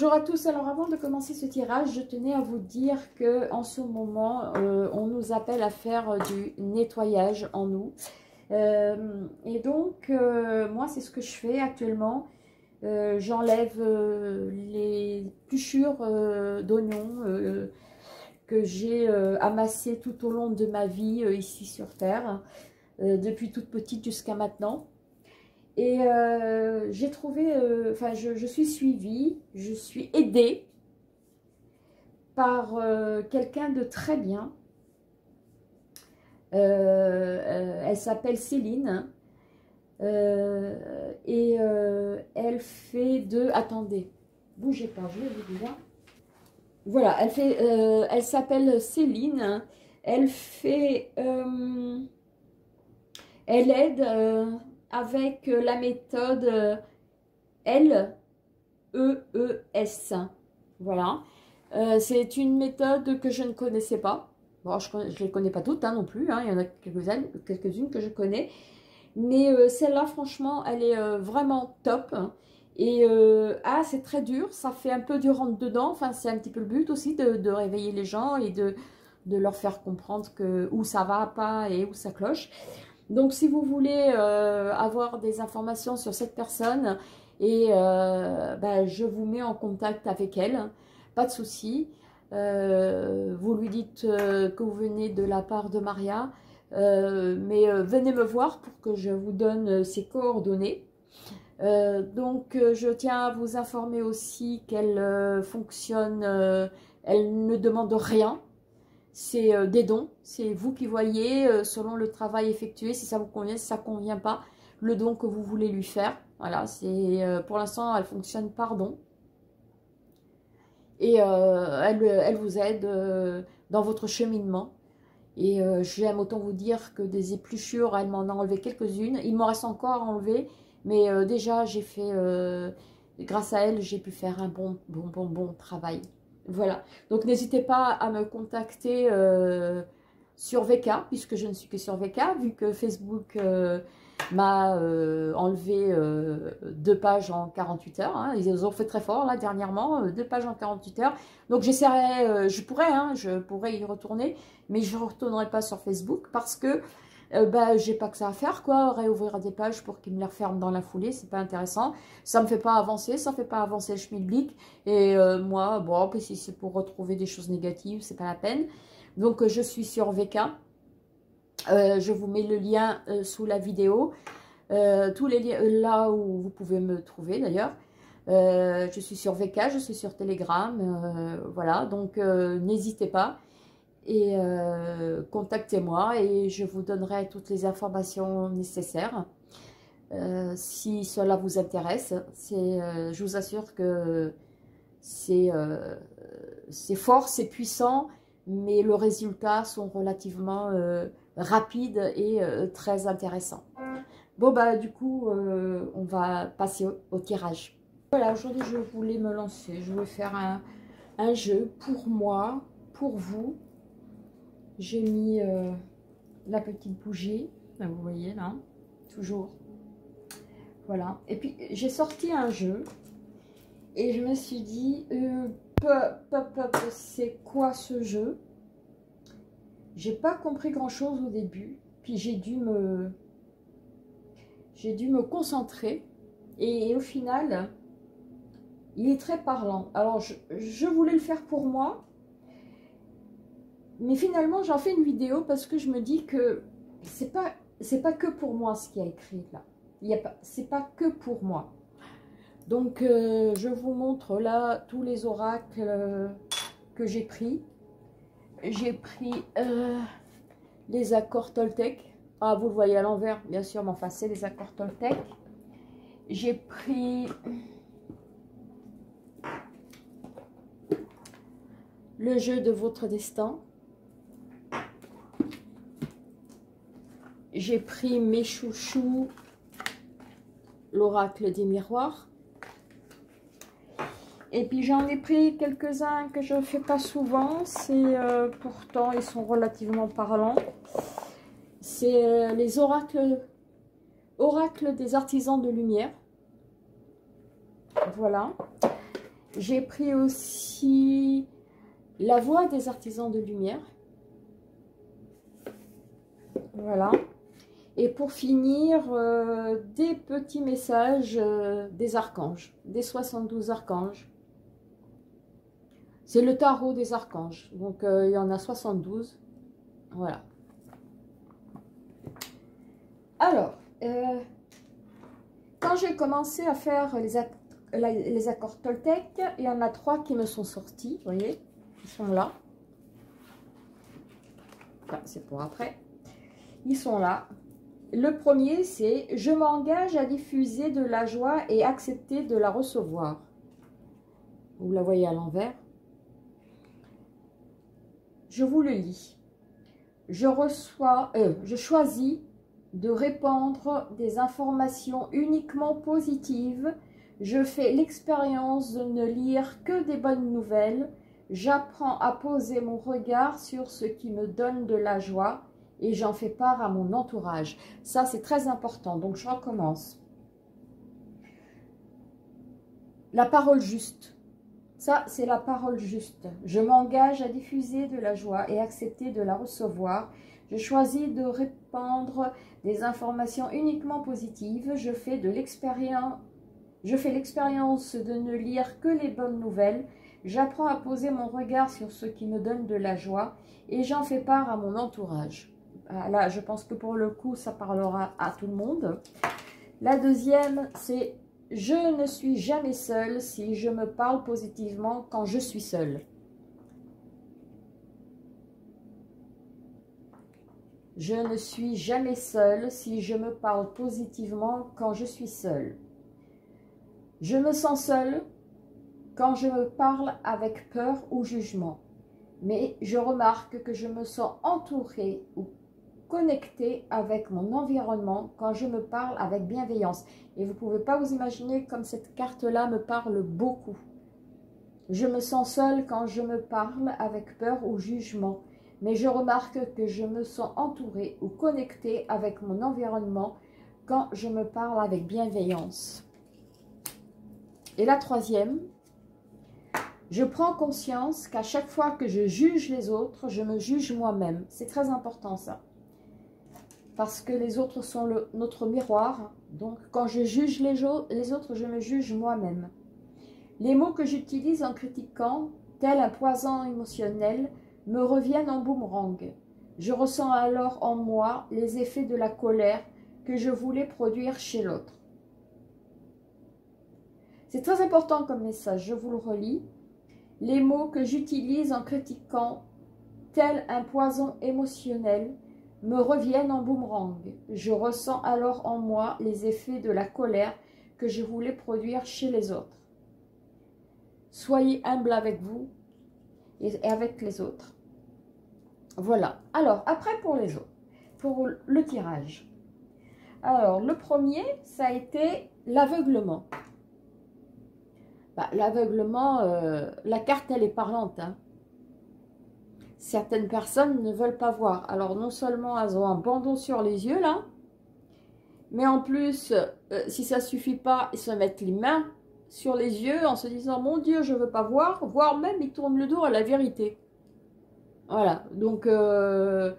Bonjour à tous, alors avant de commencer ce tirage, je tenais à vous dire que en ce moment, euh, on nous appelle à faire du nettoyage en nous. Euh, et donc, euh, moi, c'est ce que je fais actuellement. J'enlève les pluchures d'oignons que j'ai amassées tout au long de ma vie ici sur Terre, depuis toute petite jusqu'à maintenant. Et euh, j'ai trouvé, euh, enfin je, suis suivie, je suis aidée par euh, quelqu'un de très bien. elle s'appelle Céline. et elle fait de... Attendez, bougez pas, je vais vous dire. Voilà, elle fait, elle s'appelle Céline. Elle fait, elle aide avec euh, la méthode euh, L-E-E-S. Voilà. Euh, c'est une méthode que je ne connaissais pas. Bon, je ne les connais pas toutes hein, non plus. Hein. Il y en a quelques-unes que je connais. Mais celle-là, franchement, elle est vraiment top. Et ah, c'est très dur. Ça fait un peu du rentre-dedans. Enfin, c'est un petit peu le but aussi de, réveiller les gens et de, leur faire comprendre où ça va pas et où ça cloche. Donc, si vous voulez euh, avoir des informations sur cette personne, et euh, ben, je vous mets en contact avec elle, pas de souci. Euh, vous lui dites que vous venez de la part de Maria, mais venez me voir pour que je vous donne ses coordonnées. donc, je tiens à vous informer aussi qu'elle fonctionne, elle ne demande rien, c'est euh, des dons. C'est vous qui voyez, euh, selon le travail effectué, si ça vous convient, si ça ne convient pas, le don que vous voulez lui faire. Voilà, c'est euh, pour l'instant, elle fonctionne par don. Et elle, vous aide dans votre cheminement. Et j'aime autant vous dire que des épluchures, elle m'en a enlevé quelques-unes. Il m'en reste encore à enlever, mais déjà, j'ai fait, grâce à elle, j'ai pu faire un bon, bon, bon, bon travail. Voilà. Donc, n'hésitez pas à me contacter euh, sur VK, puisque je ne suis que sur VK, vu que Facebook euh, m'a euh, enlevé deux pages en 48 heures. Hein. Ils ont fait très fort, là, dernièrement, deux pages en 48 heures. Donc, j'essaierai, je pourrais, hein, je pourrais y retourner, mais je ne retournerai pas sur Facebook, parce que euh, bah, j'ai pas que ça à faire, quoi. Réouvrir des pages pour qu'ils me les referment dans la foulée, c'est pas intéressant. Ça me fait pas avancer, ça fait pas avancer le schmilblick. Et euh, moi, bon, si c'est pour retrouver des choses négatives, c'est pas la peine. Donc, euh, je suis sur VK. je vous mets le lien sous la vidéo. tous les liens, là où vous pouvez me trouver d'ailleurs. je suis sur VK, je suis sur Telegram, voilà, donc n'hésitez pas et euh, contactez-moi et je vous donnerai toutes les informations nécessaires. Euh, si cela vous intéresse, euh, je vous assure que c'est fort, c'est puissant, mais le résultat sont relativement rapides et très intéressants. Bon, bah du coup, on va passer au, tirage. Voilà, aujourd'hui, je voulais me lancer. Je vais faire un jeu pour moi, pour vous, j'ai mis euh, la petite bougie, vous voyez là, toujours. Voilà. Et puis, j'ai sorti un jeu. Et je me suis dit, euh, c'est quoi ce jeu? J'ai pas compris grand chose au début. Puis j'ai dû me... J'ai dû me concentrer. Et, au final, il est très parlant. Alors, je voulais le faire pour moi. Mais finalement, j'en fais une vidéo parce que je me dis que c'est pas pas que pour moi ce qui a écrit là. Il y pas c'est pas que pour moi. Donc euh, je vous montre là tous les oracles euh, que j'ai pris. J'ai pris euh, les accords Toltec. Ah, vous le voyez à l'envers, bien sûr, mais enfin, c'est les accords Toltec. J'ai pris le jeu de votre destin. J'ai pris mes chouchous, l'oracle des miroirs. Et puis j'en ai pris quelques-uns que je ne fais pas souvent. Euh, pourtant, ils sont relativement parlants. C'est euh, les oracles, oracles des artisans de lumière. Voilà. j'ai pris aussi la voix des artisans de lumière. Voilà. Et pour finir, euh, des petits messages euh, des archanges, des 72 archanges. C'est le tarot des archanges. Donc, euh, il y en a 72. Voilà. Alors, quand j'ai commencé à faire les, les accords Toltec, il y en a trois qui me sont sortis, vous voyez, ils sont là. c'est pour après. Ils sont là. Le premier, c'est « Je m'engage à diffuser de la joie et accepter de la recevoir ». Vous la voyez à l'envers. Je vous le lis. Je reçois, euh, je choisis de répandre des informations uniquement positives. Je fais l'expérience de ne lire que des bonnes nouvelles. J'apprends à poser mon regard sur ce qui me donne de la joie et j'en fais part à mon entourage. Ça, c'est très important. Donc, je recommence. La parole juste. Ça, c'est la parole juste. Je m'engage à diffuser de la joie et accepter de la recevoir. Je choisis de répandre des informations uniquement positives. Je fais de l'expérience je fais l'expérience de ne lire que les bonnes nouvelles. J'apprends à poser mon regard sur ce qui me donne de la joie et j'en fais part à mon entourage. Ah, là, je pense que pour le coup, ça parlera à tout le monde. La deuxième, c'est « Je ne suis jamais seule si je me parle positivement quand je suis seule ». Je ne suis jamais seule si je me parle positivement quand je suis seule. Je me sens seule quand je me parle avec peur ou jugement. Mais je remarque que je me sens entourée ou connecté avec mon environnement quand je me parle avec bienveillance. Et vous ne pouvez pas vous imaginer comme cette carte-là me parle beaucoup. Je me sens seule quand je me parle avec peur ou jugement, mais je remarque que je me sens entourée ou connectée avec mon environnement quand je me parle avec bienveillance. Et la troisième, je prends conscience qu'à chaque fois que je juge les autres, je me juge moi-même. C'est très important ça parce que les autres sont notre miroir. Donc, quand je juge les autres, je me juge moi-même. Les mots que j'utilise en critiquant, tel un poison émotionnel, me reviennent en boomerang. Je ressens alors en moi les effets de la colère que je voulais produire chez l'autre. C'est très important comme message, je vous le relis. Les mots que j'utilise en critiquant, tel un poison émotionnel, me reviennent en boomerang. Je ressens alors en moi les effets de la colère que je voulais produire chez les autres. Soyez humble avec vous et avec les autres. Voilà. Alors, après pour les autres, pour le tirage. Alors, le premier, ça a été l'aveuglement. Bah, l'aveuglement, euh, la carte, elle est parlante. Hein certaines personnes ne veulent pas voir. Alors non seulement elles ont un bandeau sur les yeux là, mais en plus, euh, si ça suffit pas, ils se mettent les mains sur les yeux en se disant « Mon Dieu, je veux pas voir », voire même ils tournent le dos à la vérité. Voilà, donc euh,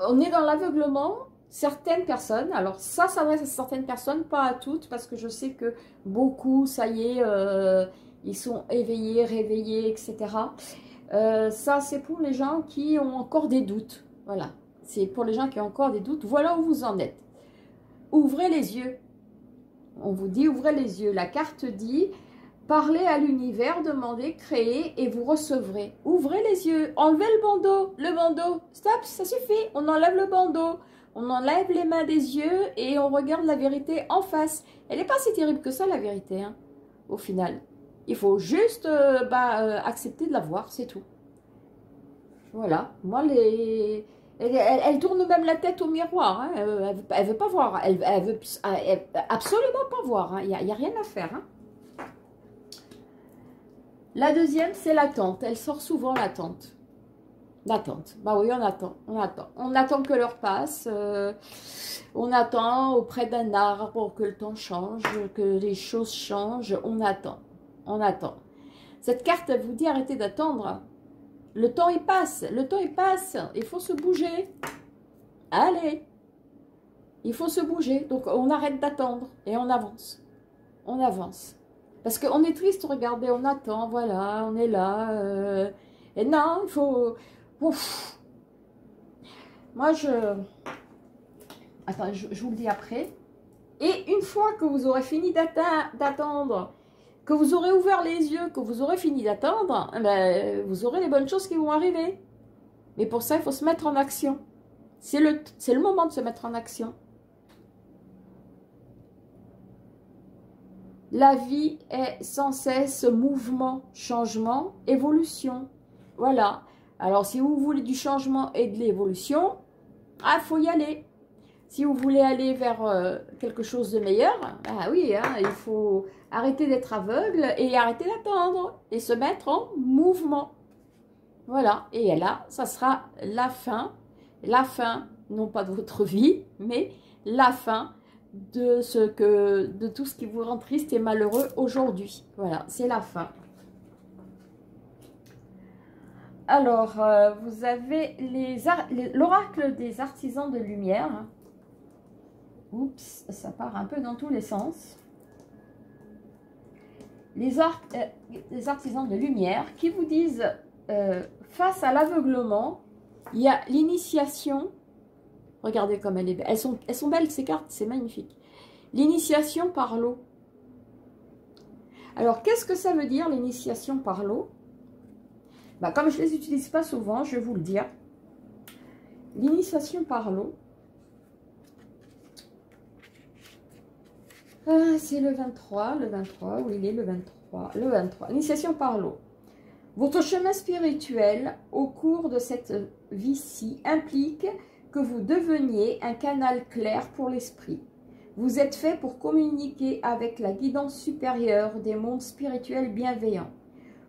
on est dans l'aveuglement. Certaines personnes, alors ça s'adresse à certaines personnes, pas à toutes, parce que je sais que beaucoup, ça y est, euh, ils sont éveillés, réveillés, etc. Euh, ça, c'est pour les gens qui ont encore des doutes. Voilà, c'est pour les gens qui ont encore des doutes. Voilà où vous en êtes. Ouvrez les yeux. On vous dit ouvrez les yeux. La carte dit parlez à l'univers, demandez, créez et vous recevrez. Ouvrez les yeux. Enlevez le bandeau. Le bandeau. Stop, ça suffit. On enlève le bandeau. On enlève les mains des yeux et on regarde la vérité en face. Elle n'est pas si terrible que ça, la vérité, hein, au final. Il faut juste euh, bah, euh, accepter de la voir, c'est tout. Voilà. Moi. Elle, tourne même la tête au miroir. Hein. Elle, ne veut, pas voir. Veut absolument pas voir. Il hein. n'y a, rien à faire. Hein. La deuxième, c'est l'attente. Elle sort souvent l'attente. L'attente. Bah oui, on attend. On attend. On attend que l'heure passe. Euh, on attend auprès d'un arbre que le temps change, que les choses changent. On attend on attend. Cette carte, vous dit arrêtez d'attendre. Le temps, il passe. Le temps, il passe. Il faut se bouger. Allez. Il faut se bouger. Donc, on arrête d'attendre et on avance. On avance. Parce qu'on est triste, regardez, on attend, voilà, on est là. Euh, et non, il faut... Moi, je... Attends, je vous le dis après. Et une fois que vous aurez fini d'attendre que vous aurez ouvert les yeux, que vous aurez fini d'attendre, eh ben, vous aurez les bonnes choses qui vont arriver. Mais pour ça, il faut se mettre en action. C'est le, le moment de se mettre en action. La vie est sans cesse mouvement, changement, évolution. Voilà. Alors, si vous voulez du changement et de l'évolution, il ah, faut y aller. Si vous voulez aller vers euh, quelque chose de meilleur, ah oui, hein, il faut arrêter d'être aveugle et arrêter d'attendre et se mettre en mouvement. Voilà, et là, ça sera la fin, la fin, non pas de votre vie, mais la fin de, ce que, de tout ce qui vous rend triste et malheureux aujourd'hui. Voilà, c'est la fin. Alors, euh, vous avez l'oracle des artisans de lumière. Oups, ça part un peu dans tous les sens. Les, euh, artisans de lumière qui vous disent, euh, face à l'aveuglement, il y a l'initiation. Regardez comme elle est belle. Elles sont, elles sont belles ces cartes, c'est magnifique. L'initiation par l'eau. Alors, qu'est-ce que ça veut dire l'initiation par l'eau? Bah, Comme je ne les utilise pas souvent, je vais vous le dire. L'initiation par l'eau, Ah, c'est le 23, le 23, oui, il est le 23, le 23. Initiation par l'eau. Votre chemin spirituel au cours de cette vie-ci implique que vous deveniez un canal clair pour l'esprit. Vous êtes fait pour communiquer avec la guidance supérieure des mondes spirituels bienveillants.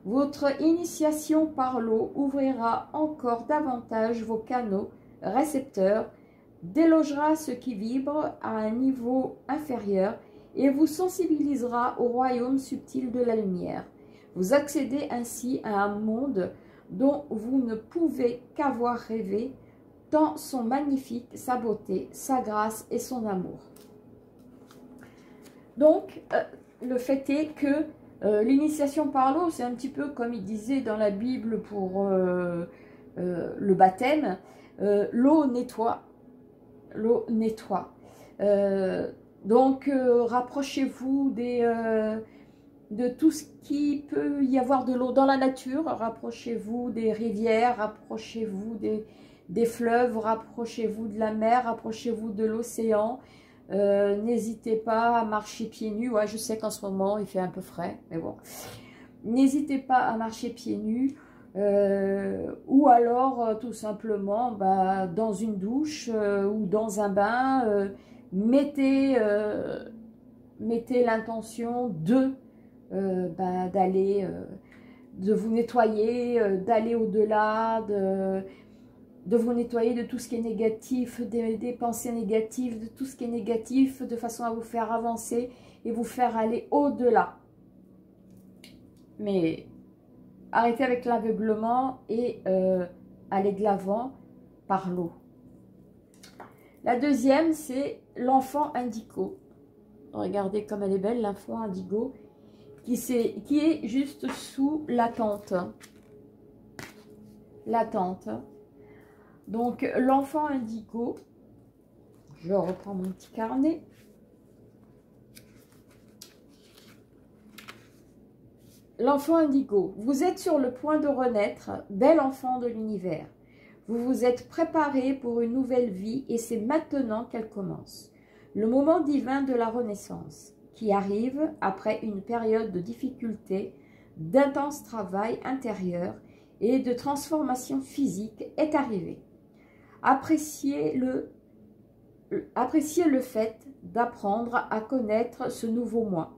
Votre initiation par l'eau ouvrira encore davantage vos canaux récepteurs, délogera ce qui vibre à un niveau inférieur et vous sensibilisera au royaume subtil de la lumière. Vous accédez ainsi à un monde dont vous ne pouvez qu'avoir rêvé, tant sont magnifiques sa beauté, sa grâce et son amour. Donc, euh, le fait est que euh, l'initiation par l'eau, c'est un petit peu comme il disait dans la Bible pour euh, le baptême, l'eau nettoie, l'eau nettoie. Donc, euh, rapprochez-vous euh, de tout ce qui peut y avoir de l'eau dans la nature. Rapprochez-vous des rivières, rapprochez-vous des, fleuves, rapprochez-vous de la mer, rapprochez-vous de l'océan. Euh, n'hésitez pas à marcher pieds nus. Je sais qu'en ce moment, il fait un peu frais, mais bon. N'hésitez pas à marcher pieds nus. ou alors, tout simplement, bah, dans une douche ou dans un bain mettez, euh, mettez l'intention de euh, bah, d'aller, euh, de vous nettoyer, d'aller au-delà, de, vous nettoyer de tout ce qui est négatif, des, pensées négatives, de tout ce qui est négatif, de façon à vous faire avancer et vous faire aller au-delà. Mais arrêtez avec l'aveuglement et aller de l'avant par l'eau. La deuxième, c'est l'enfant indigo. Regardez comme elle est belle, l'enfant indigo, qui, est, qui est juste sous la tente. La tente. Donc, l'enfant indigo, je reprends mon petit carnet. L'enfant indigo, vous êtes sur le point de renaître, bel enfant de l'univers. Vous vous êtes préparé pour une nouvelle vie et c'est maintenant qu'elle commence. Le moment divin de la renaissance, qui arrive après une période de difficulté, d'intense travail intérieur et de transformation physique, est arrivé. Appréciez le, appréciez le fait d'apprendre à connaître ce nouveau moi.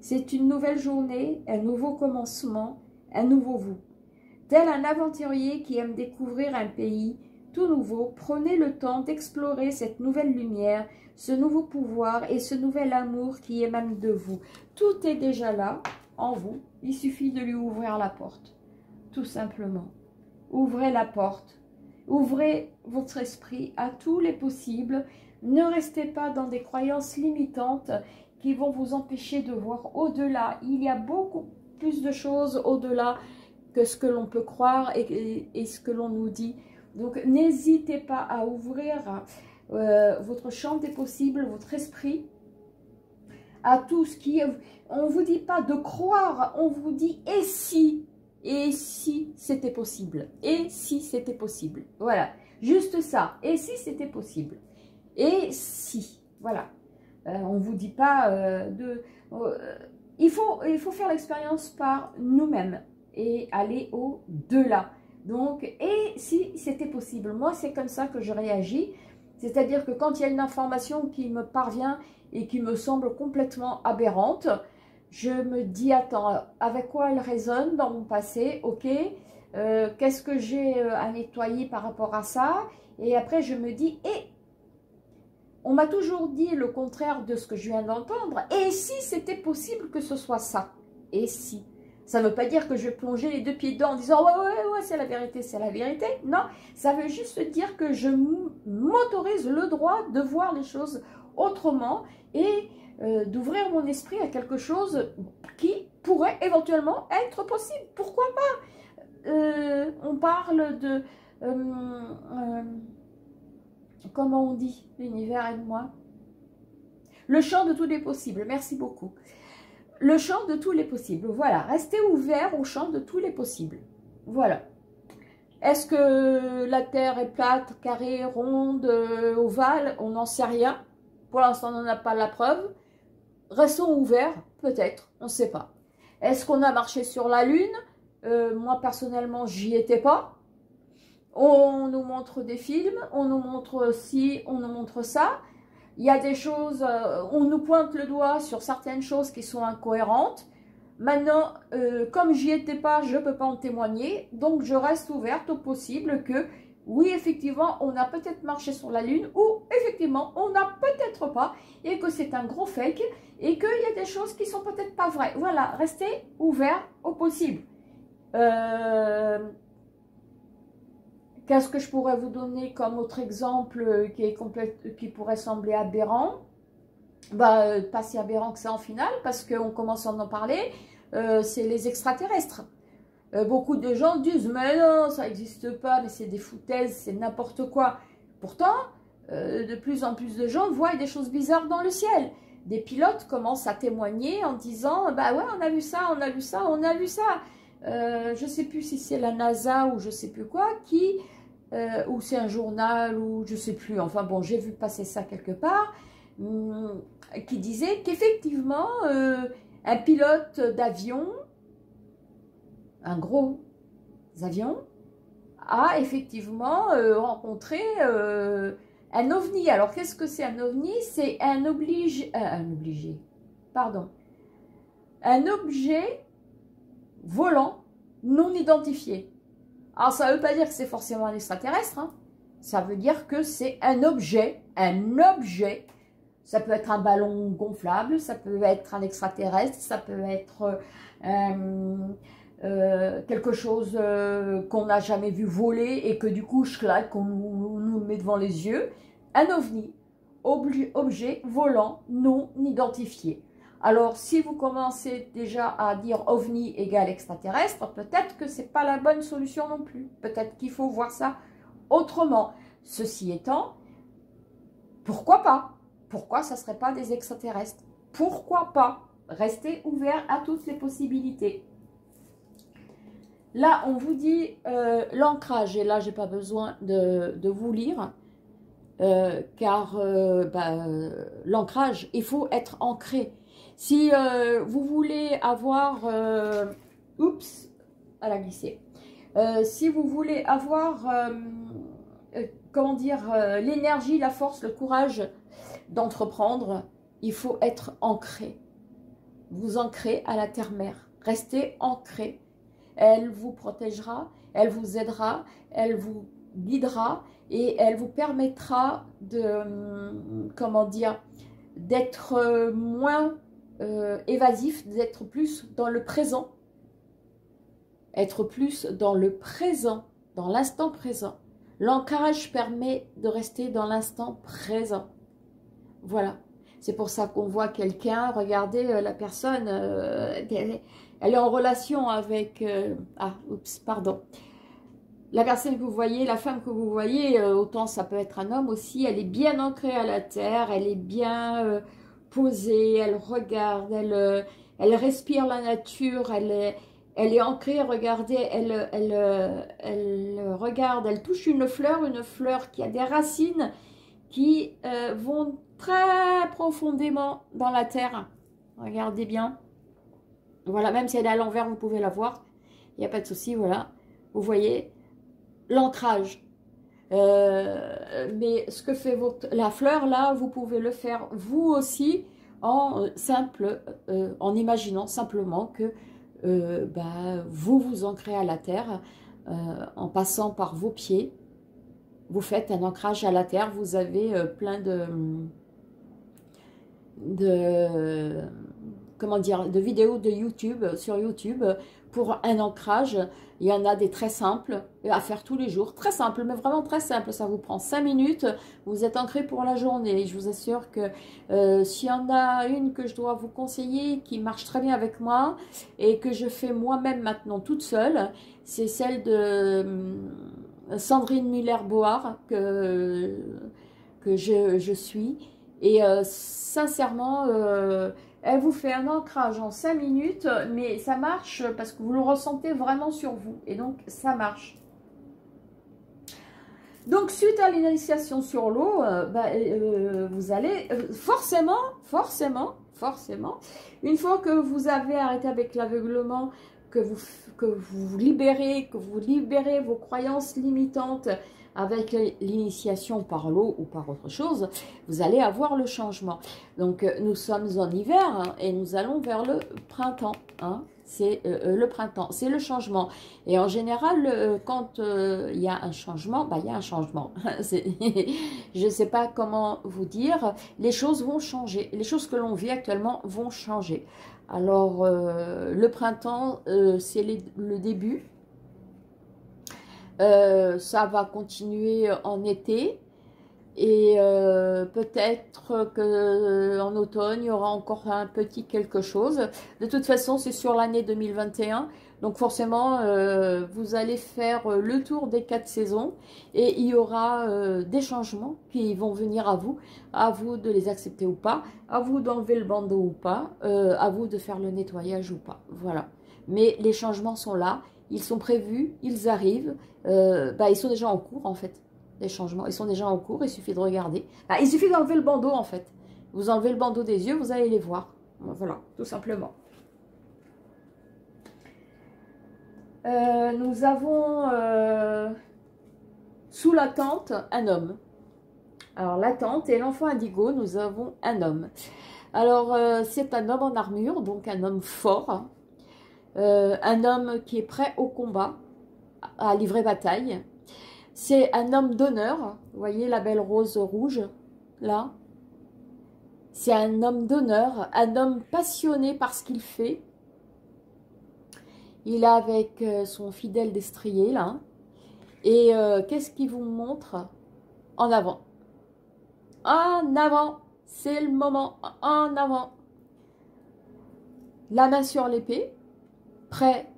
C'est une nouvelle journée, un nouveau commencement, un nouveau vous. Tel un aventurier qui aime découvrir un pays tout nouveau, prenez le temps d'explorer cette nouvelle lumière, ce nouveau pouvoir et ce nouvel amour qui émane de vous. Tout est déjà là. en vous. Il suffit de lui ouvrir la porte, tout simplement. Ouvrez la porte. Ouvrez votre esprit à tous les possibles. Ne restez pas dans des croyances limitantes qui vont vous empêcher de voir au-delà. Il y a beaucoup plus de choses au-delà que ce que l'on peut croire et, ce que l'on nous dit. Donc n'hésitez pas à ouvrir euh, votre champ des possibles, votre esprit, à tout ce qui... On ne vous dit pas de croire, on vous dit et si, et si c'était possible, et si c'était possible. Voilà, juste ça, et si c'était possible, et si, voilà. Euh, on ne vous dit pas euh, de... il faut faire l'expérience par nous-mêmes aller au-delà. Donc, et si c'était possible Moi, c'est comme ça que je réagis. C'est-à-dire que quand il y a une information qui me parvient et qui me semble complètement aberrante, je me dis, attends, avec quoi elle résonne dans mon passé? Ok, euh, qu'est-ce que j'ai euh, à nettoyer par rapport à ça? Et après, je me dis, et on m'a toujours dit le contraire de ce que je viens d'entendre. Et si c'était possible que ce soit ça? Et si? Ça ne veut pas dire que je vais plonger les deux pieds dedans en disant ouais, ouais, ouais, c'est la vérité, c'est la vérité. Non, ça veut juste dire que je m'autorise le droit de voir les choses autrement et euh, d'ouvrir mon esprit à quelque chose qui pourrait éventuellement être possible. Pourquoi pas? Euh, On parle de... Euh, comment on dit L'univers aide-moi. Le champ de tous les possibles. Merci beaucoup le champ de tous les possibles. Voilà, restez ouvert au champ de tous les possibles. Voilà. Est-ce que la Terre est plate, carrée, ronde, euh, ovale? On n'en sait rien. Pour l'instant, on n'en a pas la preuve. Restons ouverts, peut-être, on ne sait pas. Est-ce qu'on a marché sur la Lune? Euh, Moi, personnellement, j'y étais pas. On nous montre des films, on nous montre ci, on nous montre ça. Il y a des choses, euh, on nous pointe le doigt sur certaines choses qui sont incohérentes. Maintenant, euh, comme j'y étais pas, je ne peux pas en témoigner. Donc, je reste ouverte au possible que, oui, effectivement, on a peut-être marché sur la Lune ou, effectivement, on n'a peut-être pas et que c'est un gros fake et qu'il y a des choses qui sont peut-être pas vraies. Voilà, restez ouvert au possible. Euh, Qu'est-ce que je pourrais vous donner comme autre exemple euh, qui, est qui pourrait sembler aberrant? Bah, euh, Pas si aberrant que ça en finale, parce qu'on commence à en parler, euh, c'est les extraterrestres. beaucoup de gens disent « mais non, ça n'existe pas, mais c'est des foutaises, c'est n'importe quoi ». Pourtant, de plus en plus de gens voient des choses bizarres dans le ciel. Des pilotes commencent à témoigner en disant « bah ouais, on a vu ça, on a vu ça, on a vu ça ». je ne sais plus si c'est la NASA ou je ne sais plus quoi, qui euh, ou c'est un journal, ou je sais plus, enfin bon, j'ai vu passer ça quelque part, hum, qui disait qu'effectivement, euh, un pilote d'avion, un gros avion, a effectivement euh, rencontré un ovni. Alors, qu'est-ce que c'est un ovni? C'est un obligé, un obligé, pardon, un objet volant non identifié. Alors, ça ne veut pas dire que c'est forcément un extraterrestre. Hein. Ça veut dire que c'est un objet, un objet. Ça peut être un ballon gonflable, ça peut être un extraterrestre, ça peut être euh, euh, quelque chose euh, qu'on n'a jamais vu voler et que du coup, claque, qu'on nous, nous, met devant les yeux. Un ovni, objet volant non identifié. Alors, si vous commencez déjà à dire ovni égale extraterrestre, peut-être que ce n'est pas la bonne solution non plus. Peut-être qu'il faut voir ça autrement. Ceci étant, pourquoi pas? Pourquoi ça ne serait pas des extraterrestres? Pourquoi pas Restez ouvert à toutes les possibilités? Là, on vous dit euh, l'ancrage, et là, je n'ai pas besoin de, vous lire, euh, car euh, bah, l'ancrage, il faut être ancré. Si euh, vous voulez avoir... Euh, oups, elle a glissé. Euh, si vous voulez avoir, comment dire, l'énergie, la force, le courage d'entreprendre, il faut être ancré. Vous ancrez à la terre-mère. Restez ancré. Elle vous protégera, elle vous aidera, elle vous guidera et elle vous permettra de, comment dire, d'être moins euh, évasif, d'être plus dans le présent. Être plus dans le présent, dans l'instant présent. L'ancrage permet de rester dans l'instant présent. Voilà. C'est pour ça qu'on voit quelqu'un, regardez euh, la personne, euh, elle, est, en relation avec... ah, oups, pardon. La personne que vous voyez, la femme que vous voyez, autant ça peut être un homme aussi, elle est bien ancrée à la terre, elle est bien posée, elle regarde, elle, euh, elle respire la nature, elle est, elle est ancrée, regardez, elle, elle, elle regarde, elle touche une fleur, une fleur qui a des racines qui euh, vont très profondément dans la terre. Regardez bien. Voilà, même si elle est à l'envers, vous pouvez la voir. Il n'y a pas de souci, voilà. Vous voyez l'ancrage. Euh, mais ce que fait la fleur, là, vous pouvez le faire vous aussi en euh, simple, euh, en imaginant simplement que bah, vous vous ancrez à la terre en passant par vos pieds. Vous faites un ancrage à la terre, vous avez plein de, de, comment dire, de vidéos de YouTube, sur YouTube, pour un ancrage. Il y en a des très simples à faire tous les jours. Très simple, mais vraiment très simple. Ça vous prend 5 minutes. Vous êtes ancré pour la journée. Je vous assure que euh, s'il y en a une que je dois vous conseiller qui marche très bien avec moi et que je fais moi-même maintenant toute seule, c'est celle de euh, Sandrine Muller-Board que, que je, suis. Et euh, sincèrement, elle vous fait un ancrage en 5 minutes, mais ça marche parce que vous le ressentez vraiment sur vous. Et donc, ça marche. Donc, suite à l'initiation sur l'eau, euh, bah, euh, vous allez euh, forcément, forcément, forcément, une fois que vous avez arrêté avec l'aveuglement, que vous, que vous libérez, que vous libérez vos croyances limitantes, avec l'initiation par l'eau ou par autre chose, vous allez avoir le changement. Donc, euh, nous sommes en hiver hein, et nous allons vers le printemps. Hein. c'est euh, euh, le printemps, c'est le changement. Et en général, quand il y a un changement, bah, il y a un changement. je ne sais pas comment vous dire, les choses vont changer. Les choses que l'on vit actuellement vont changer. Alors, le printemps, c'est le début euh, ça va continuer en été. Et euh, peut-être qu'en euh, automne, il y aura encore un petit quelque chose. De toute façon, c'est sur l'année 2021. Donc forcément, vous allez faire le tour des quatre saisons et il y aura des changements qui vont venir à vous. À vous de les accepter ou pas, à vous d'enlever le bandeau ou pas, à vous de faire le nettoyage ou pas. Voilà. Mais les changements sont là ils sont prévus, ils arrivent, euh, bah, ils sont déjà en cours en fait, les changements, ils sont déjà en cours, il suffit de regarder. Bah, il suffit d'enlever le bandeau en fait. Vous enlevez le bandeau des yeux, vous allez les voir. Voilà, tout simplement. Euh, nous avons euh, sous la tente un homme. Alors la tente et l'enfant indigo, nous avons un homme. Alors c'est un homme en armure, donc un homme fort, hein. Euh, un homme qui est prêt au combat, à livrer bataille. C'est un homme d'honneur, vous voyez la belle rose rouge, là. C'est un homme d'honneur, un homme passionné par ce qu'il fait. Il est avec euh, son fidèle destrier, là. Et euh, qu'est-ce qu'il vous montre? En avant. En avant C'est le moment. En avant La main sur l'épée prêt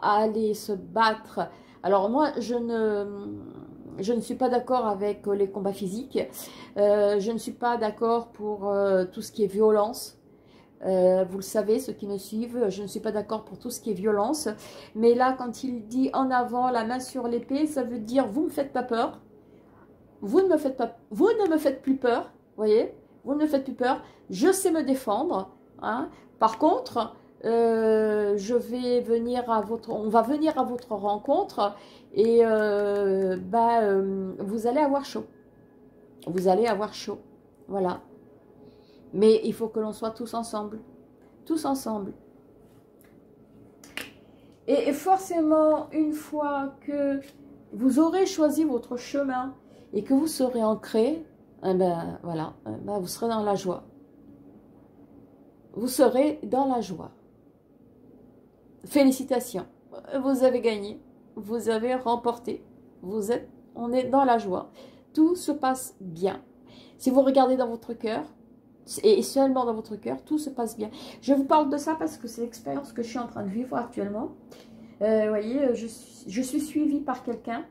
à aller se battre. Alors moi, je ne, je ne suis pas d'accord avec les combats physiques. Euh, je ne suis pas d'accord pour euh, tout ce qui est violence. Euh, vous le savez, ceux qui me suivent, je ne suis pas d'accord pour tout ce qui est violence. Mais là, quand il dit en avant, la main sur l'épée, ça veut dire vous ne me faites pas peur. Vous ne me faites pas, vous ne me faites plus peur. Voyez, vous ne me faites plus peur. Je sais me défendre. Hein. Par contre, euh, je vais venir à votre, on va venir à votre rencontre et euh, bah, euh, vous allez avoir chaud. Vous allez avoir chaud. Voilà. Mais il faut que l'on soit tous ensemble. Tous ensemble. Et forcément, une fois que vous aurez choisi votre chemin et que vous serez ancré, eh ben voilà, eh ben, vous serez dans la joie. vous serez dans la joie. Félicitations, vous avez gagné, vous avez remporté, vous êtes, on est dans la joie. Tout se passe bien. Si vous regardez dans votre cœur, et seulement dans votre cœur, tout se passe bien. Je vous parle de ça parce que c'est l'expérience que je suis en train de vivre actuellement. Euh, vous voyez, je suis, suivie par quelqu'un,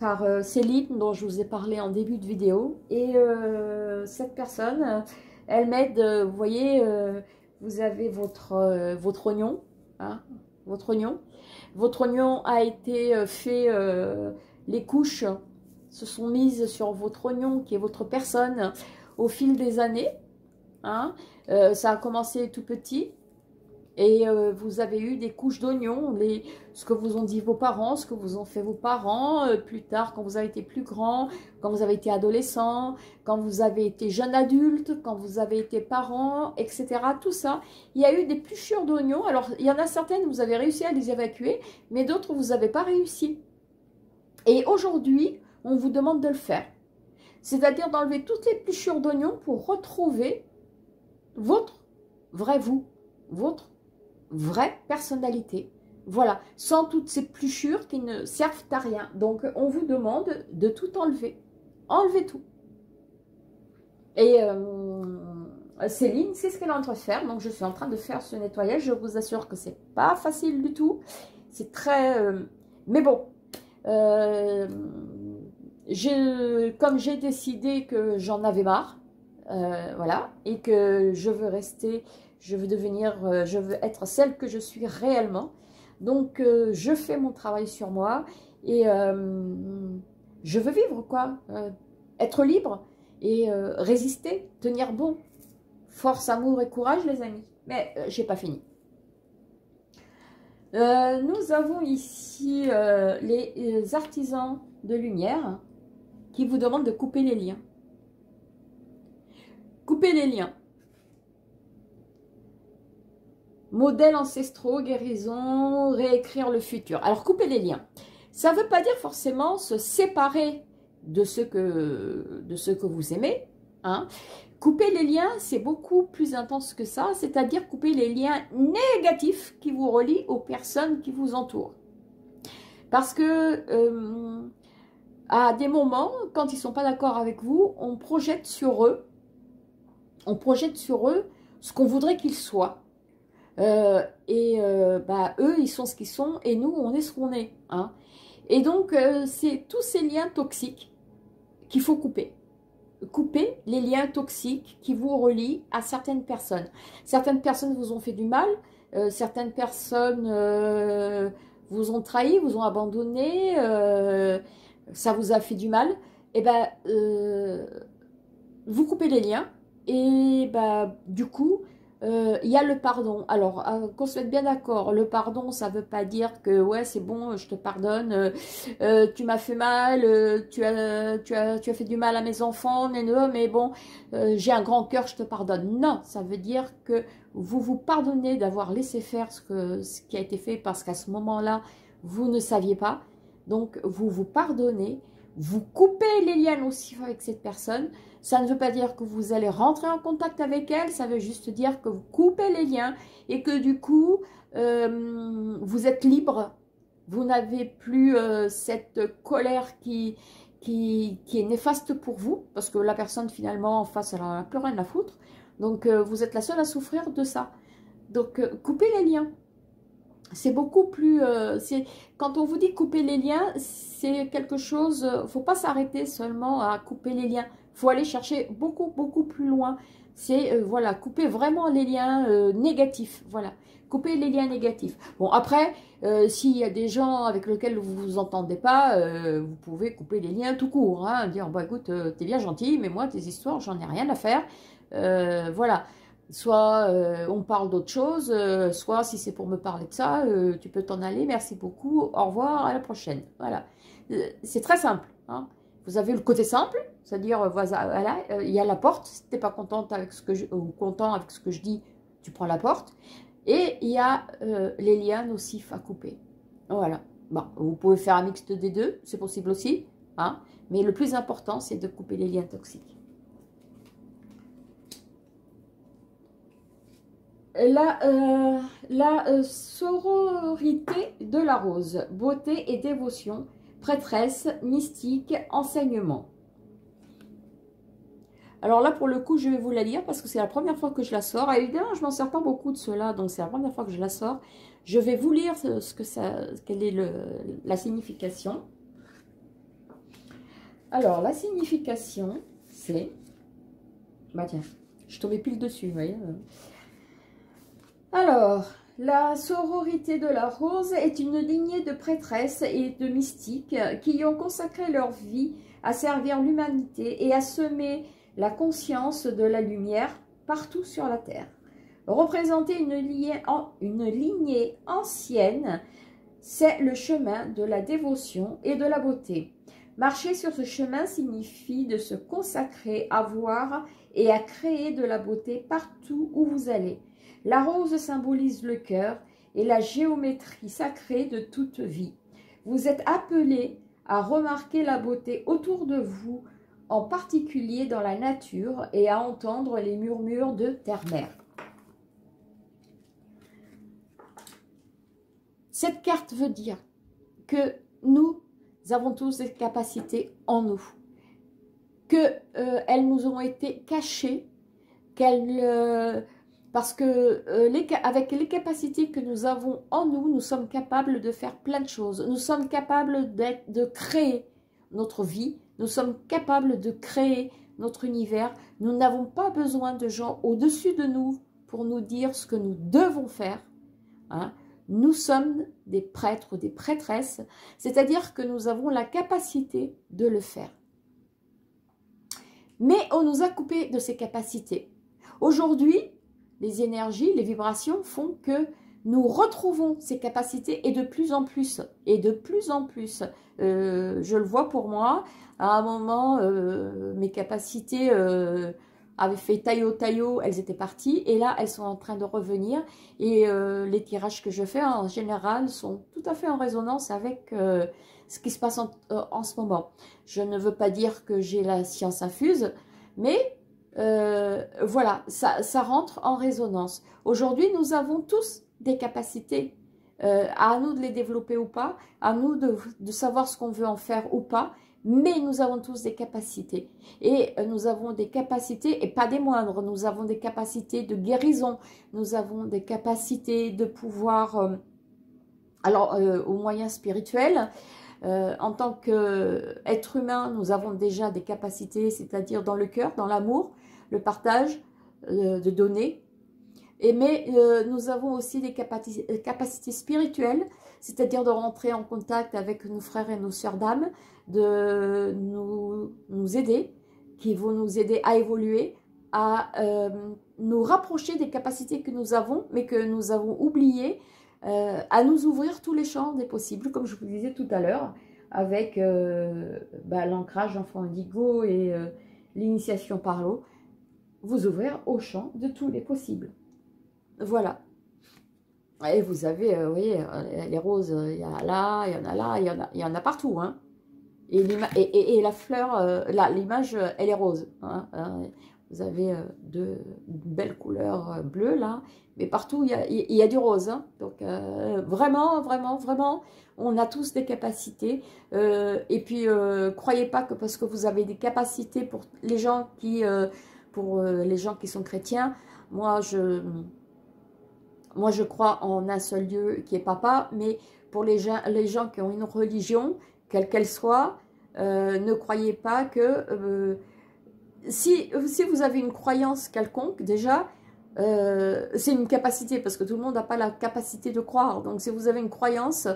par euh, Céline, dont je vous ai parlé en début de vidéo. Et euh, cette personne, elle m'aide, vous voyez, vous avez votre, votre oignon, hein, votre oignon. Votre oignon a été fait, les couches se sont mises sur votre oignon, qui est votre personne, au fil des années. Hein. Euh, ça a commencé tout petit et euh, vous avez eu des couches d'oignons, ce que vous ont dit vos parents, ce que vous ont fait vos parents, euh, plus tard quand vous avez été plus grand, quand vous avez été adolescent, quand vous avez été jeune adulte, quand vous avez été parent, etc. Tout ça, il y a eu des pluchures d'oignons. Alors, il y en a certaines, vous avez réussi à les évacuer, mais d'autres, vous n'avez pas réussi. Et aujourd'hui, on vous demande de le faire c'est-à-dire d'enlever toutes les pluchures d'oignons pour retrouver votre vrai vous, votre vraie personnalité. Voilà, sans toutes ces pluchures qui ne servent à rien. Donc, on vous demande de tout enlever. Enlevez tout. Et euh, Céline, c'est ce qu'elle est en train de faire. Donc, je suis en train de faire ce nettoyage. Je vous assure que c'est pas facile du tout. C'est très... Euh, mais bon, euh, comme j'ai décidé que j'en avais marre, voilà, et que je veux rester, je veux devenir, euh, je veux être celle que je suis réellement. Donc, euh, je fais mon travail sur moi et je veux vivre, quoi. être libre et résister, tenir bon. Force, amour et courage, les amis. Mais j'ai pas fini. nous avons ici les artisans de lumière qui vous demande de couper les liens. Couper les liens. Modèles ancestraux, guérison, réécrire le futur. Alors, couper les liens. Ça ne veut pas dire forcément se séparer de ce que, de ce que vous aimez. Hein. Couper les liens, c'est beaucoup plus intense que ça, c'est-à-dire couper les liens négatifs qui vous relient aux personnes qui vous entourent. Parce que euh, à des moments, quand ils ne sont pas d'accord avec vous, on projette sur eux, on projette sur eux ce qu'on voudrait qu'ils soient. Euh, et euh, bah, eux, ils sont ce qu'ils sont, et nous, on est ce qu'on est. Hein. Et donc, euh, c'est tous ces liens toxiques qu'il faut couper. Couper les liens toxiques qui vous relient à certaines personnes. Certaines personnes vous ont fait du mal, certaines personnes vous ont trahi, vous ont abandonné, ça vous a fait du mal, et eh ben euh, vous coupez les liens et ben du coup euh, il y a le pardon. Alors, euh, qu'on se mette bien d'accord, le pardon, ça veut pas dire que ouais, c'est bon, je te pardonne, tu m'as fait mal, tu, as, tu, as, tu as fait du mal à mes enfants, mais bon, j'ai un grand cœur, je te pardonne. Non, ça veut dire que vous vous pardonnez d'avoir laissé faire ce, que, ce qui a été fait parce qu'à ce moment-là, vous ne saviez pas donc, vous vous pardonnez, vous coupez les liens aussi avec cette personne. Ça ne veut pas dire que vous allez rentrer en contact avec elle, ça veut juste dire que vous coupez les liens et que du coup, euh, vous êtes libre. Vous n'avez plus euh, cette colère qui, qui, est néfaste pour vous, parce que la personne finalement en face, elle n'a plus rien à foutre. Donc, euh, vous êtes la seule à souffrir de ça. Donc, coupez les liens c'est beaucoup plus... Euh, quand on vous dit couper les liens, c'est quelque chose... Il euh, faut pas s'arrêter seulement à couper les liens. Faut aller chercher beaucoup, beaucoup plus loin. C'est, euh, voilà, couper vraiment les liens négatifs. Voilà, couper les liens négatifs. Bon, après, s'il y a des gens avec lesquels vous vous entendez pas, vous pouvez couper les liens tout court. Hein, dire, bah écoute, t'es bien gentil, mais moi, tes histoires, j'en ai rien à faire. voilà. Soit euh, on parle d'autre chose, euh, soit si c'est pour me parler de ça, euh, tu peux t'en aller, merci beaucoup, au revoir, à la prochaine. Voilà. c'est très simple. Hein. Vous avez le côté simple, c'est-à-dire, voilà, il y a la porte, si tu n'es pas contente avec ce que je, ou content avec ce que je dis, tu prends la porte. Et il y a les liens nocifs à couper. Voilà. Bon, vous pouvez faire un mixte des deux, c'est possible aussi. Hein, mais le plus important, c'est de couper les liens toxiques. la, euh, euh, sororité de la rose, beauté et dévotion, prêtresse, mystique, enseignement. Alors là, pour le coup, je vais vous la lire parce que c'est la première fois que je la sors. évidemment, je m'en sers pas beaucoup de cela, donc c'est la première fois que je la sors. Je vais vous lire ce, que ça, quelle est la signification. Alors, la signification, c'est... Bah tiens, je tombais pile dessus, vous voyez alors, la sororité de la rose est une lignée de prêtresses et de mystiques qui ont consacré leur vie à servir l'humanité et à semer la conscience de la lumière partout sur la terre. Représenter une lignée, ancienne, c'est le chemin de la dévotion et de la beauté. Marcher sur ce chemin signifie de se consacrer à voir et à créer de la beauté partout où vous allez. La rose symbolise le cœur et la géométrie sacrée de toute vie. Vous êtes appelé à remarquer la beauté autour de vous, en particulier dans la nature, et à entendre les murmures de terre-mère. Cette carte veut dire que nous avons tous des capacités en nous, qu'elles euh, nous ont été cachées, qu'elles euh, parce que euh, les, avec les capacités que nous avons en nous, nous sommes capables de faire plein de choses. Nous sommes capables de créer notre vie. Nous sommes capables de créer notre univers. Nous n'avons pas besoin de gens au-dessus de nous pour nous dire ce que nous devons faire. Hein. Nous sommes des prêtres ou des prêtresses, c'est-à-dire que nous avons la capacité de le faire. Mais on nous a coupé de ces capacités. Aujourd'hui, les énergies, les vibrations font que nous retrouvons ces capacités et de plus en plus, et de plus en plus. Euh, je le vois pour moi, à un moment, euh, mes capacités euh, avaient fait taillot taillot, elles étaient parties, et là, elles sont en train de revenir, et les tirages que je fais, en général, sont tout à fait en résonance avec ce qui se passe en, en, ce moment. Je ne veux pas dire que j'ai la science infuse, mais euh, voilà, ça, rentre en résonance. Aujourd'hui, nous avons tous des capacités, euh, à nous de les développer ou pas, à nous de, savoir ce qu'on veut en faire ou pas, mais nous avons tous des capacités. Et euh, nous avons des capacités, et pas des moindres, nous avons des capacités de guérison, nous avons des capacités de pouvoir, alors au moyen spirituel, en tant qu'être humain, nous avons déjà des capacités, c'est-à-dire dans le cœur, dans l'amour, le partage euh, de données. Mais euh, nous avons aussi des capacités, euh, capacités spirituelles, c'est-à-dire de rentrer en contact avec nos frères et nos sœurs d'âme, de nous, nous, aider, qui vont nous aider à évoluer, à nous rapprocher des capacités que nous avons, mais que nous avons oubliées, à nous ouvrir tous les champs des possibles, comme je vous disais tout à l'heure, avec bah, l'ancrage enfant indigo et l'initiation par l'eau vous ouvrir au champ de tous les possibles. Voilà. Et vous avez, euh, vous voyez, euh, les roses, euh, il y en a là, il y en a là, il y en a, partout. Hein. Et, la fleur, là, l'image, elle est rose. Hein. Vous avez deux belles couleurs bleues là, mais partout il y a, du rose. Hein. Donc vraiment, vraiment, vraiment, on a tous des capacités. et puis croyez pas que parce que vous avez des capacités pour les gens qui pour euh, les gens qui sont chrétiens. Moi, je, moi, je crois en un seul Dieu qui est papa, mais pour les gens, les gens qui ont une religion, quelle qu'elle soit, euh, ne croyez pas que... Euh, si, si vous avez une croyance quelconque, déjà, c'est une capacité, parce que tout le monde n'a pas la capacité de croire. Donc, si vous avez une croyance,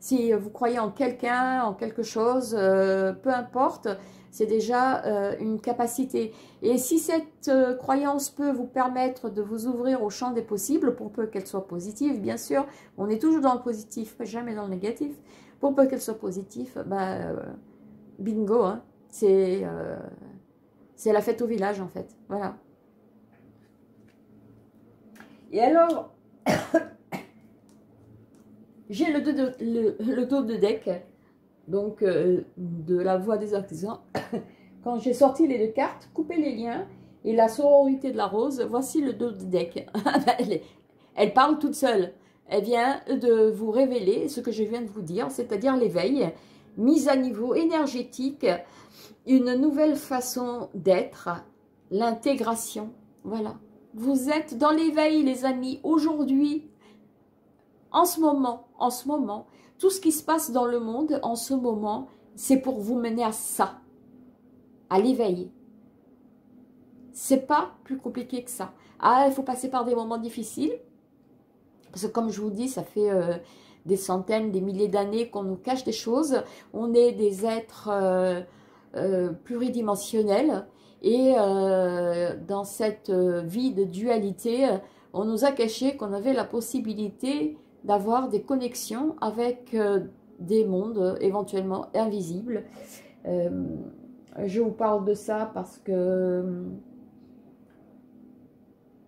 si vous croyez en quelqu'un, en quelque chose, peu importe, c'est déjà euh, une capacité. Et si cette euh, croyance peut vous permettre de vous ouvrir au champ des possibles, pour peu qu'elle soit positive, bien sûr, on est toujours dans le positif, jamais dans le négatif, pour peu qu'elle soit positive, bah, euh, bingo, hein. c'est la fête au village en fait, voilà. Et alors, j'ai le, dos de deck, donc euh, de la voix des artisans. Quand j'ai sorti les deux cartes, coupé les liens et la sororité de la rose, voici le dos du deck. Elle parle toute seule. Elle vient de vous révéler ce que je viens de vous dire, c'est-à-dire l'éveil, mise à niveau énergétique, une nouvelle façon d'être, l'intégration. Voilà. Vous êtes dans l'éveil, les amis, aujourd'hui, en ce moment, en ce moment. Tout ce qui se passe dans le monde, en ce moment, c'est pour vous mener à ça, à l'éveil. C'est pas plus compliqué que ça. Ah, il faut passer par des moments difficiles. Parce que comme je vous dis, ça fait euh, des centaines, des milliers d'années qu'on nous cache des choses. On est des êtres euh, euh, pluridimensionnels. Et dans cette vie de dualité, on nous a caché qu'on avait la possibilité d'avoir des connexions avec des mondes éventuellement invisibles. je vous parle de ça parce que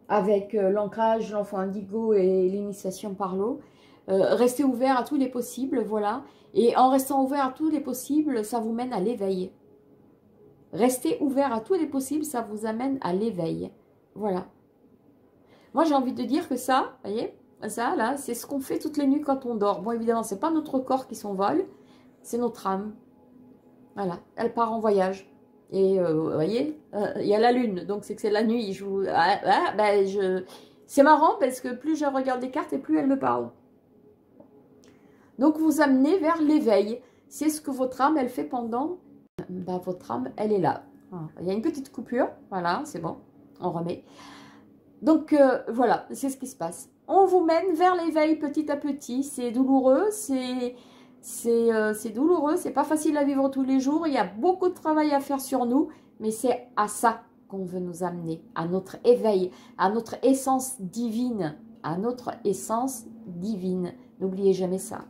avec euh, l'ancrage, l'enfant indigo et l'initiation par l'eau. Euh, restez ouvert à tous les possibles, voilà. Et en restant ouvert à tous les possibles, ça vous mène à l'éveil. Restez ouvert à tous les possibles, ça vous amène à l'éveil. Voilà. Moi, j'ai envie de dire que ça, vous voyez, ça, là, c'est ce qu'on fait toutes les nuits quand on dort. Bon, évidemment, c'est pas notre corps qui s'envole, c'est notre âme. Voilà, elle part en voyage. Et euh, vous voyez, euh, il y a la lune, donc c'est que c'est la nuit. Je vous... ah, ah ben je... C'est marrant parce que plus je regarde les cartes et plus elles me parlent. Donc vous amenez vers l'éveil. C'est ce que votre âme, elle fait pendant... Ben, votre âme, elle est là. Il y a une petite coupure, voilà, c'est bon, on remet. Donc euh, voilà, c'est ce qui se passe. On vous mène vers l'éveil petit à petit. C'est douloureux, c'est euh, c'est douloureux, c'est pas facile à vivre tous les jours. Il y a beaucoup de travail à faire sur nous, mais c'est à ça qu'on veut nous amener, à notre éveil, à notre essence divine, à notre essence divine. N'oubliez jamais ça.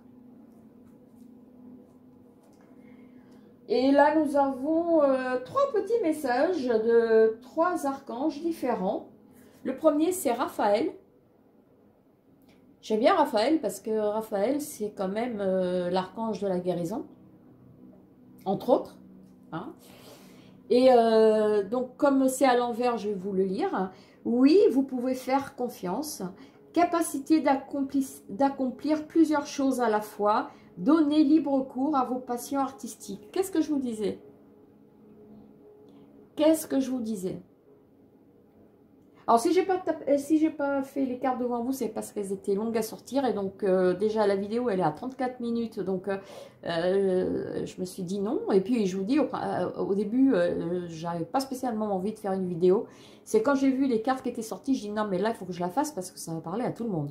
Et là, nous avons euh, trois petits messages de trois archanges différents. Le premier, c'est Raphaël. J'aime bien Raphaël parce que Raphaël, c'est quand même euh, l'archange de la guérison, entre autres. Hein. Et euh, donc, comme c'est à l'envers, je vais vous le lire. Oui, vous pouvez faire confiance. Capacité d'accomplir plusieurs choses à la fois. Donner libre cours à vos passions artistiques. Qu'est-ce que je vous disais? Qu'est-ce que je vous disais? Alors, si j'ai pas, euh, si pas fait les cartes devant vous, c'est parce qu'elles étaient longues à sortir. Et donc, euh, déjà, la vidéo, elle est à 34 minutes. Donc, euh, je me suis dit non. Et puis, je vous dis, au, début, j'avais pas spécialement envie de faire une vidéo. C'est quand j'ai vu les cartes qui étaient sorties, je dis non, mais là, il faut que je la fasse parce que ça va parler à tout le monde.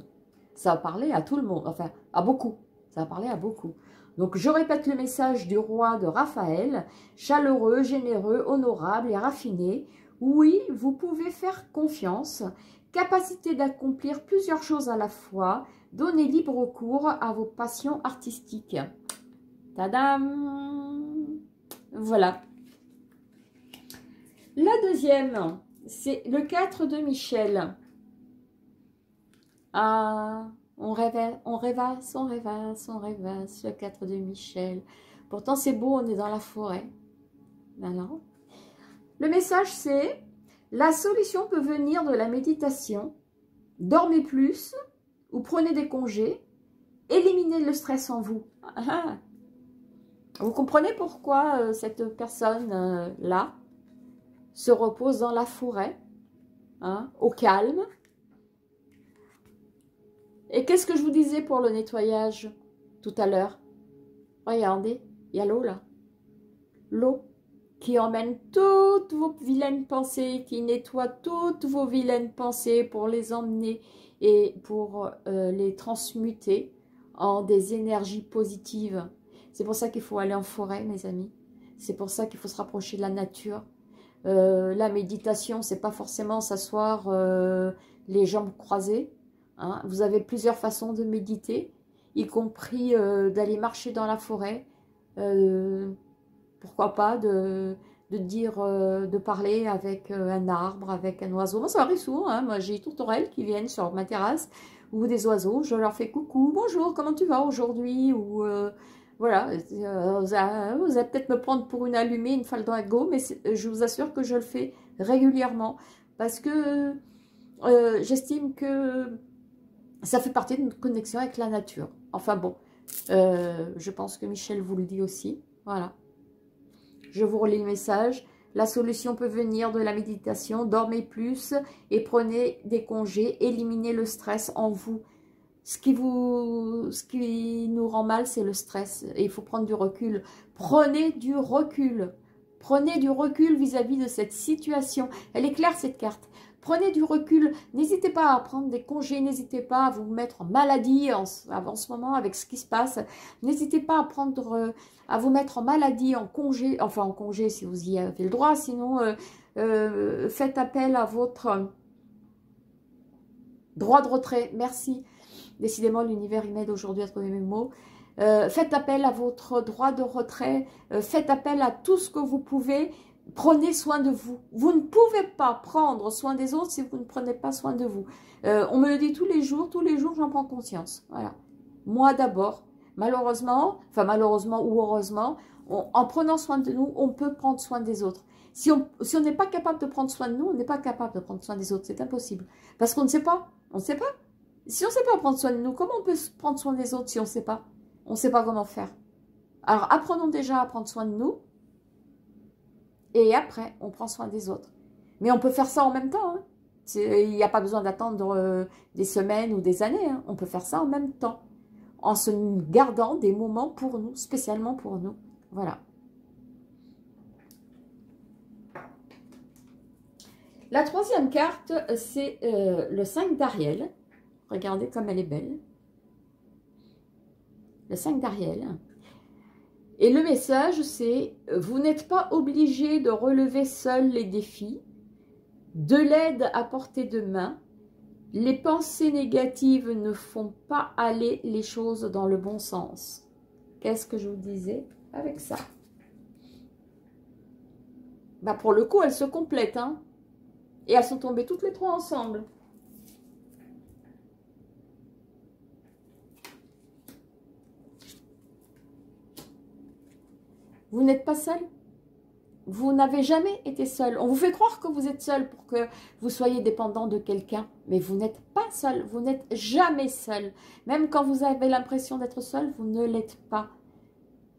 Ça va parler à tout le monde. Enfin, à beaucoup. Ça va parler à beaucoup. Donc, je répète le message du roi de Raphaël. Chaleureux, généreux, honorable et raffiné oui, vous pouvez faire confiance, capacité d'accomplir plusieurs choses à la fois, donner libre cours à vos passions artistiques. Tadam Voilà. La deuxième, c'est le 4 de Michel. Ah, on rêve, on rêvasse, on rêvasse, on rêvasse, le 4 de Michel. Pourtant, c'est beau, on est dans la forêt. Alors, le message, c'est la solution peut venir de la méditation. Dormez plus ou prenez des congés. Éliminez le stress en vous. Ah. Vous comprenez pourquoi euh, cette personne-là euh, se repose dans la forêt, hein, au calme? Et qu'est-ce que je vous disais pour le nettoyage tout à l'heure? Regardez, il y a l'eau là. L'eau qui emmène toutes vos vilaines pensées, qui nettoie toutes vos vilaines pensées pour les emmener et pour euh, les transmuter en des énergies positives. C'est pour ça qu'il faut aller en forêt, mes amis. C'est pour ça qu'il faut se rapprocher de la nature. Euh, la méditation, c'est pas forcément s'asseoir euh, les jambes croisées. Hein. Vous avez plusieurs façons de méditer, y compris d'aller marcher dans la forêt, pourquoi pas de, dire, euh, de parler avec euh, un arbre, avec un oiseau. Moi, ça arrive souvent, hein. moi j'ai tourterelles qui viennent sur ma terrasse, ou des oiseaux, je leur fais coucou, bonjour, comment tu vas aujourd'hui? Ou euh, voilà, vous allez, peut-être me prendre pour une allumée, une faldrago, mais je vous assure que je le fais régulièrement, parce que j'estime que Ça fait partie de notre connexion avec la nature. Enfin bon, je pense que Michel vous le dit aussi. Voilà. Je vous relis le message. La solution peut venir de la méditation. Dormez plus et prenez des congés. Éliminez le stress en vous. Ce qui, nous rend mal, c'est le stress. Il faut prendre du recul. Prenez du recul. Prenez du recul vis-à-vis -vis de cette situation. Elle est claire, cette carte. Prenez du recul. N'hésitez pas à prendre des congés. N'hésitez pas à vous mettre en maladie en, ce moment avec ce qui se passe. N'hésitez pas à prendre, euh, à vous mettre en maladie, en congé. Enfin, en congé si vous y avez le droit. Sinon, euh, euh, faites appel à votre droit de retrait. Merci. Décidément, l'univers y m'aide aujourd'hui à trouver mes mots. Faites appel à votre droit de retrait, faites appel à tout ce que vous pouvez prenez soin de vous. Vous ne pouvez pas prendre soin des autres si vous ne prenez pas soin de vous. Euh, on me le dit tous les jours, tous les jours j'en prends conscience. Voilà. Moi d'abord, malheureusement, enfin malheureusement ou heureusement, en prenant soin de nous, on peut prendre soin des autres. Si on si n'est pas capable de prendre soin de nous, on n'est pas capable de prendre soin des autres. C'est impossible. Parce qu'on ne sait pas. On ne sait pas. Si on ne sait pas prendre soin de nous, comment on peut prendre soin des autres si on ne sait pas? On ne sait pas comment faire. Alors apprenons déjà à prendre soin de nous et après, on prend soin des autres. Mais on peut faire ça en même temps. Hein. Il n'y a pas besoin d'attendre euh, des semaines ou des années. Hein. On peut faire ça en même temps. En se gardant des moments pour nous, spécialement pour nous. Voilà. La troisième carte, c'est euh, le 5 d'Ariel. Regardez comme elle est belle. Le 5 d'Ariel. Et le message, c'est « Vous n'êtes pas obligé de relever seul les défis. De l'aide à portée de main. Les pensées négatives ne font pas aller les choses dans le bon sens. » Qu'est-ce que je vous disais avec ça? Bah Pour le coup, elles se complètent. Hein Et elles sont tombées toutes les trois ensemble. Vous n'êtes pas seul. Vous n'avez jamais été seul. On vous fait croire que vous êtes seul pour que vous soyez dépendant de quelqu'un. Mais vous n'êtes pas seul. Vous n'êtes jamais seul. Même quand vous avez l'impression d'être seul, vous ne l'êtes pas.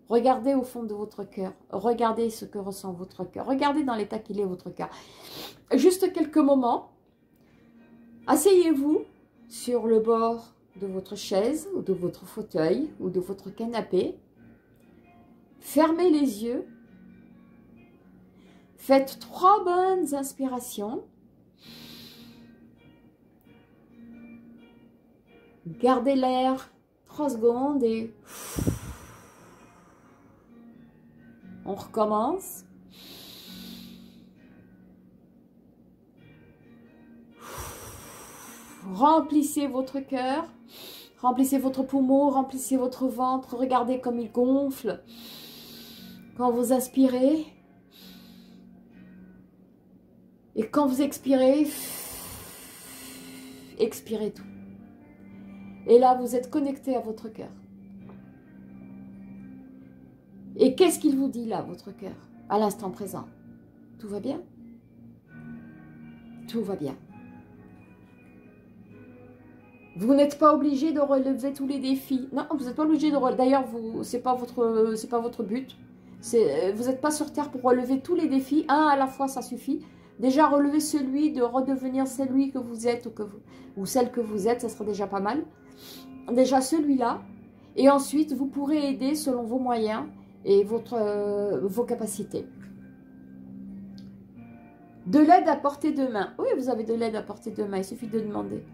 Regardez au fond de votre cœur. Regardez ce que ressent votre cœur. Regardez dans l'état qu'il est votre cœur. Juste quelques moments. Asseyez-vous sur le bord de votre chaise ou de votre fauteuil ou de votre canapé Fermez les yeux. Faites trois bonnes inspirations. Gardez l'air trois secondes et on recommence. Remplissez votre cœur, remplissez votre poumon, remplissez votre ventre, regardez comme il gonfle. Quand vous inspirez, et quand vous expirez, expirez tout. Et là, vous êtes connecté à votre cœur. Et qu'est-ce qu'il vous dit là, votre cœur, à l'instant présent? Tout va bien? Tout va bien. Vous n'êtes pas obligé de relever tous les défis. Non, vous n'êtes pas obligé de relever. D'ailleurs, ce n'est pas, votre, pas votre but. Euh, vous n'êtes pas sur Terre pour relever tous les défis. Un à la fois, ça suffit. Déjà, relever celui de redevenir celui que vous êtes ou, que celle que vous êtes, ça sera déjà pas mal. Déjà celui-là. Et ensuite, vous pourrez aider selon vos moyens et euh, vos capacités. De l'aide à portée de main. Oui, vous avez de l'aide à portée de main. Il suffit de demander.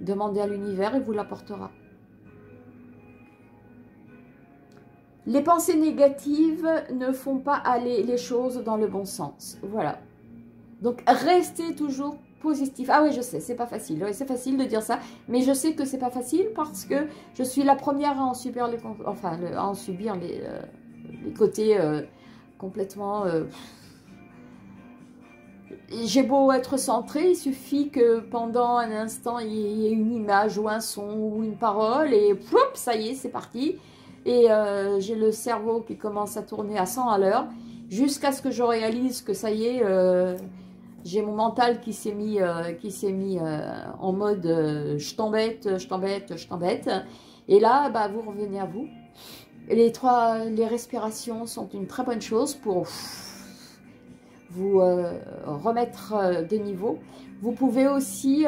Demandez à l'univers et vous l'apportera. Les pensées négatives ne font pas aller les choses dans le bon sens. Voilà. Donc, restez toujours positif. Ah oui, je sais, c'est pas facile. c'est facile de dire ça, mais je sais que c'est pas facile parce que je suis la première à en subir les, côtés complètement... J'ai beau être centré, il suffit que pendant un instant, il y ait une image ou un son ou une parole et ça y est, c'est parti et euh, j'ai le cerveau qui commence à tourner à 100 à l'heure jusqu'à ce que je réalise que ça y est, euh, j'ai mon mental qui s'est mis, qui s'est mis en mode je t'embête, je t'embête, je t'embête. Et là, bah, vous revenez à vous. Les trois, les respirations sont une très bonne chose pour vous remettre de niveau. Vous pouvez aussi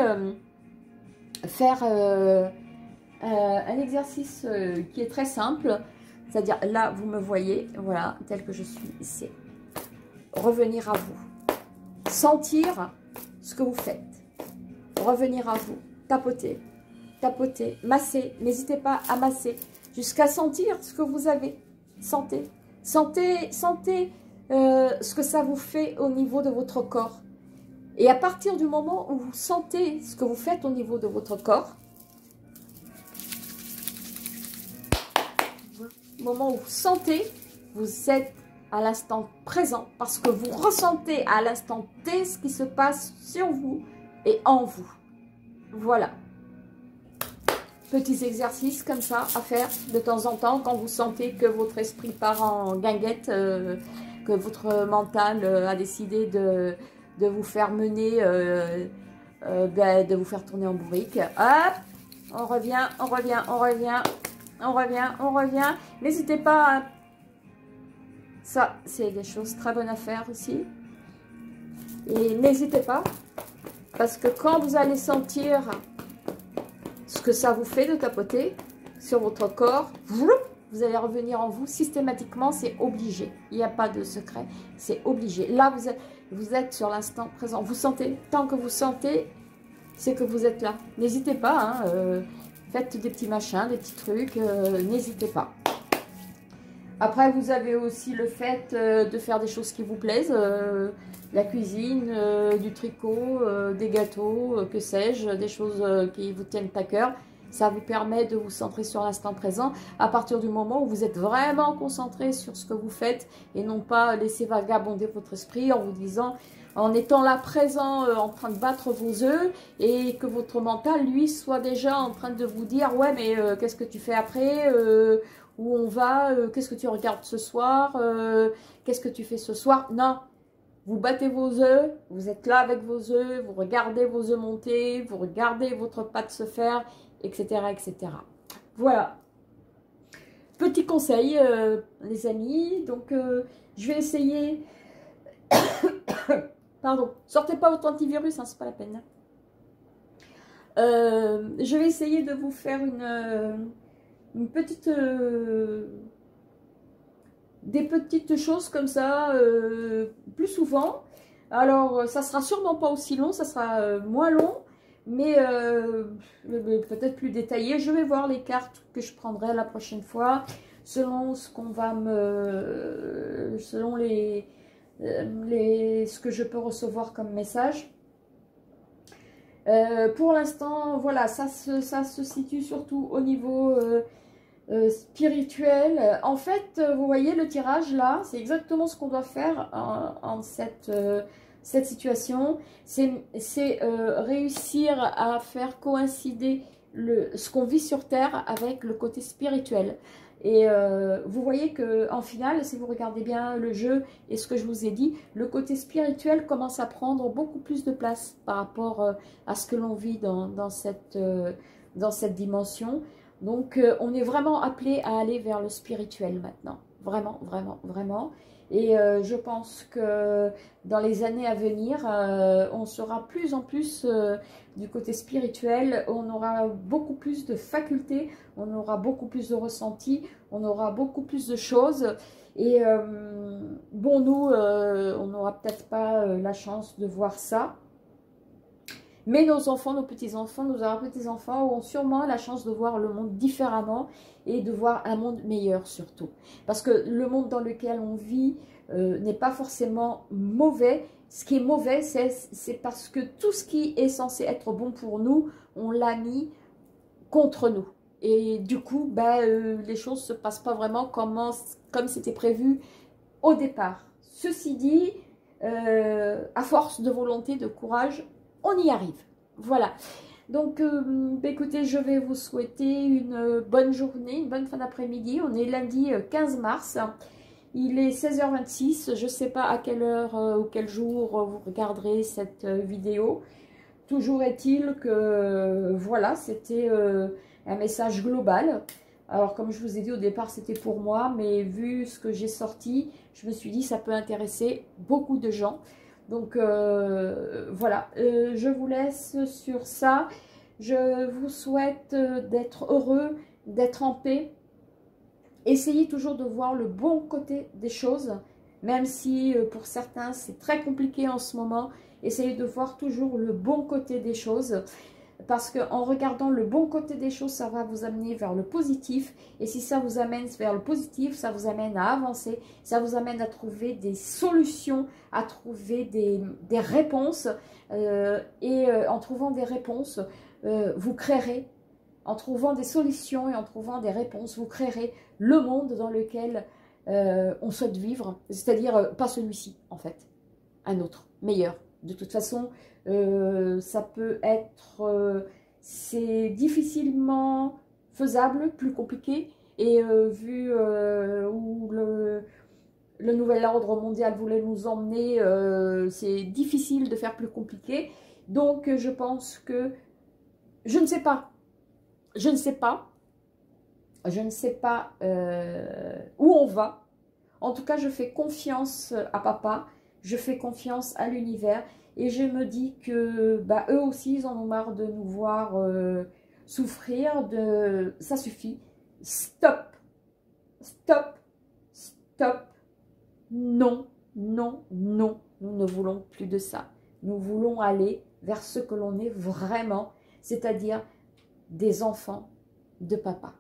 faire un exercice qui est très simple. C'est-à-dire, là, vous me voyez, voilà, tel que je suis, c'est revenir à vous. Sentir ce que vous faites. Revenir à vous. Tapoter, tapoter, masser. N'hésitez pas à masser jusqu'à sentir ce que vous avez. Sentez. Sentez, sentez euh, ce que ça vous fait au niveau de votre corps. Et à partir du moment où vous sentez ce que vous faites au niveau de votre corps, moment où vous sentez, vous êtes à l'instant présent parce que vous ressentez à l'instant T ce qui se passe sur vous et en vous. Voilà. Petits exercices comme ça à faire de temps en temps quand vous sentez que votre esprit part en guinguette, euh, que votre mental euh, a décidé de, vous faire mener, euh, ben, de vous faire tourner en bourrique. Hop, on revient, on revient, on revient, on revient, on revient. N'hésitez pas à... Ça, c'est des choses très bonnes à faire aussi. Et n'hésitez pas, parce que quand vous allez sentir ce que ça vous fait de tapoter sur votre corps, vous allez revenir en vous systématiquement, c'est obligé. Il n'y a pas de secret, c'est obligé. Là, vous êtes, sur l'instant présent. Vous sentez, tant que vous sentez, c'est que vous êtes là. N'hésitez pas, hein, euh, Faites des petits machins, des petits trucs, euh, n'hésitez pas. Après, vous avez aussi le fait euh, de faire des choses qui vous plaisent. Euh, la cuisine, du tricot, des gâteaux, que sais-je, des choses qui vous tiennent à cœur. Ça vous permet de vous centrer sur l'instant présent à partir du moment où vous êtes vraiment concentré sur ce que vous faites et non pas laisser vagabonder votre esprit en vous disant en étant là présent, euh, en train de battre vos œufs, et que votre mental, lui, soit déjà en train de vous dire, ouais, mais euh, qu'est-ce que tu fais après euh, Où on va Qu'est-ce que tu regardes ce soir Qu'est-ce que tu fais ce soir? Non, vous battez vos œufs, vous êtes là avec vos œufs, vous regardez vos œufs monter, vous regardez votre pâte se faire, etc. etc. Voilà. Petit conseil, les amis. Donc, je vais essayer Pardon. Sortez pas votre antivirus, hein, c'est pas la peine. Euh, je vais essayer de vous faire une, euh, petite... Euh, des petites choses comme ça plus souvent. Alors, ça sera sûrement pas aussi long, ça sera moins long, mais peut-être plus détaillé. Je vais voir les cartes que je prendrai la prochaine fois, selon ce qu'on va me... selon les les, ce que je peux recevoir comme message. Euh, pour l'instant, voilà, ça se, ça se situe surtout au niveau euh, spirituel. En fait, vous voyez le tirage là, c'est exactement ce qu'on doit faire en, cette, cette situation. C'est réussir à faire coïncider le, ce qu'on vit sur Terre avec le côté spirituel. Et euh, vous voyez que en finale, si vous regardez bien le jeu et ce que je vous ai dit, le côté spirituel commence à prendre beaucoup plus de place par rapport euh, à ce que l'on vit dans, cette, euh, dans cette dimension. Donc, on est vraiment appelé à aller vers le spirituel maintenant. Vraiment, vraiment, vraiment. Et je pense que dans les années à venir, on sera plus en plus du côté spirituel, on aura beaucoup plus de facultés, on aura beaucoup plus de ressentis, on aura beaucoup plus de choses. Et euh, bon, nous, euh, on n'aura peut-être pas euh, la chance de voir ça. Mais nos enfants, nos petits-enfants, nos petits-enfants auront sûrement la chance de voir le monde différemment et de voir un monde meilleur surtout. Parce que le monde dans lequel on vit n'est pas forcément mauvais, ce qui est mauvais, c'est parce que tout ce qui est censé être bon pour nous, on l'a mis contre nous. Et du coup, ben, euh, les choses ne se passent pas vraiment comme, comme c'était prévu au départ. Ceci dit, euh, à force de volonté, de courage, on y arrive. Voilà. Donc, euh, ben, écoutez, je vais vous souhaiter une bonne journée, une bonne fin d'après-midi. On est lundi 15 mars. Il est 16h26, je ne sais pas à quelle heure euh, ou quel jour euh, vous regarderez cette euh, vidéo. Toujours est-il que, voilà, c'était un message global. Alors, comme je vous ai dit au départ, c'était pour moi, mais vu ce que j'ai sorti, je me suis dit ça peut intéresser beaucoup de gens. Donc, voilà, je vous laisse sur ça. Je vous souhaite d'être heureux, d'être en paix, Essayez toujours de voir le bon côté des choses, même si euh, pour certains c'est très compliqué en ce moment. Essayez de voir toujours le bon côté des choses parce qu'en regardant le bon côté des choses, ça va vous amener vers le positif. Et si ça vous amène vers le positif, ça vous amène à avancer, ça vous amène à trouver des solutions, à trouver des, réponses. Euh, et euh, en trouvant des réponses, vous créerez en trouvant des solutions et en trouvant des réponses, vous créerez le monde dans lequel euh, on souhaite vivre, c'est-à-dire euh, pas celui-ci en fait, un autre, meilleur. De toute façon, euh, ça peut être, c'est difficilement faisable, plus compliqué, et vu où le, nouvel ordre mondial voulait nous emmener, c'est difficile de faire plus compliqué. Donc je pense que, je ne sais pas, je ne sais pas. Je ne sais pas euh, où on va. En tout cas, je fais confiance à papa. Je fais confiance à l'univers. Et je me dis que bah, eux aussi, ils en ont marre de nous voir euh, souffrir. Ça suffit. Stop. Stop. Stop. Non, non, non. Nous ne voulons plus de ça. Nous voulons aller vers ce que l'on est vraiment. C'est-à-dire des enfants de papa.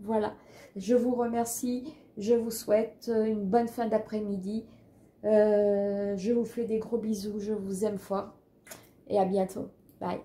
Voilà, je vous remercie, je vous souhaite une bonne fin d'après-midi. Euh, je vous fais des gros bisous, je vous aime fort et à bientôt. Bye.